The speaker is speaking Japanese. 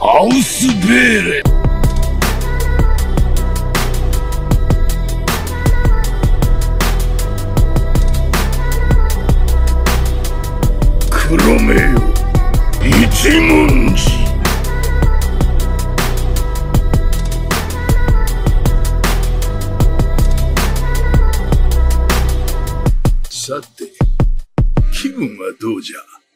アウスベーレ黒目よ。一文字。さて気分はどうじゃ？